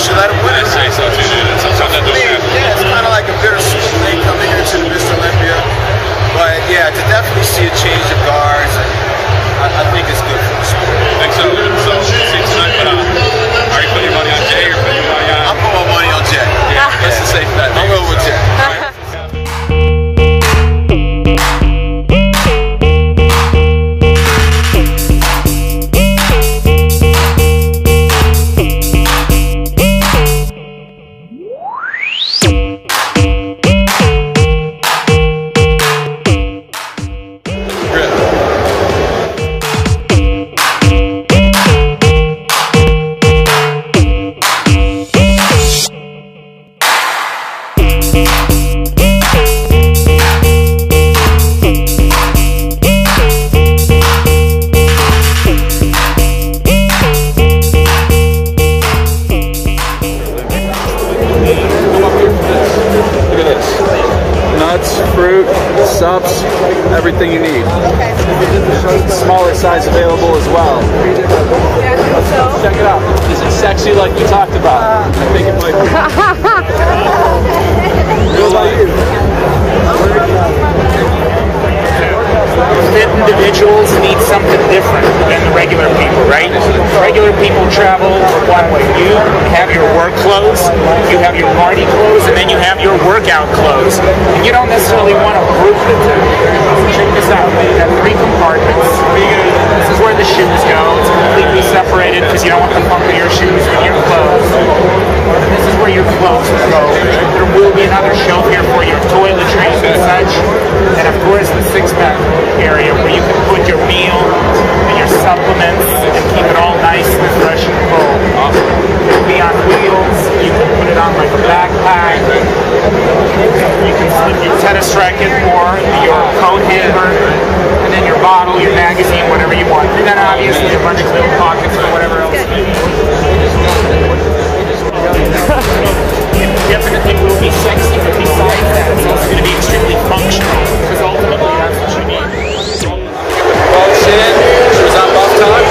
should win. Subs, everything you need. Smaller size available as well. Check it out. Is it sexy like you talked about? I think it might be. clothes, you have your party clothes, and then you have your workout clothes. And you don't necessarily want to group the two. Check this out. You have three compartments. This is where the shoes go. It's completely separated because you don't want the bump of your shoes with your clothes. This is where your clothes go. There will be another shelf here for your toiletries and such. And of course the six-pack area where you can put your meal and your supplements and keep it all nice and fresh because